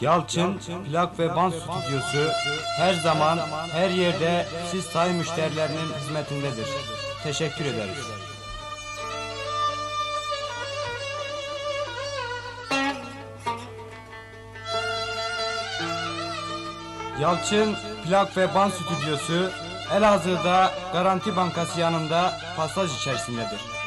Yalçın Plak ve Band Stüdyosu her zaman her yerde siz sayın müşterilerinin hizmetindedir. Teşekkür ederiz. Yalçın Plak ve Band Stüdyosu Elazığ'da Garanti Bankası yanında pasaj içerisindedir.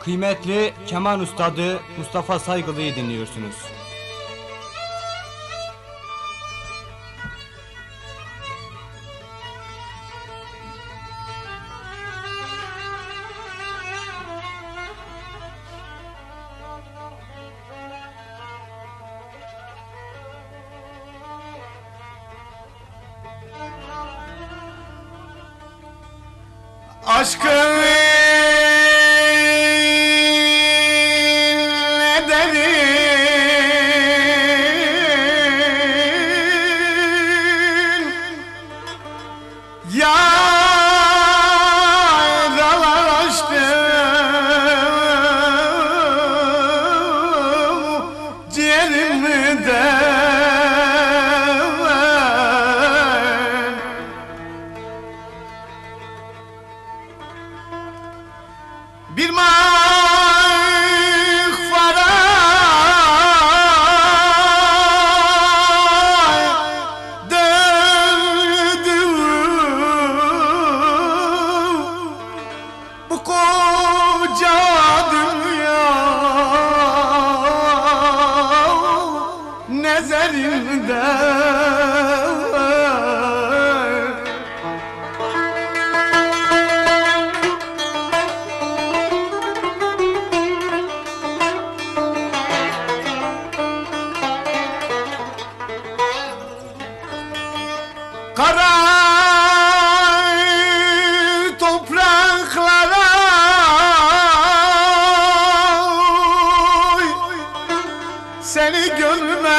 Kıymetli keman ustadı Mustafa Saygılı'yı dinliyorsunuz. Aşkın Bir mahfara döndüm Bu koca dünya. Nezerimde Kara topraklara. Seni görmek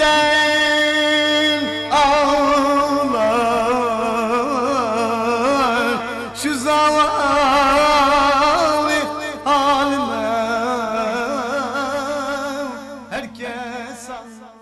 Giden ağlar Şu zavallı halime Herkes ağlar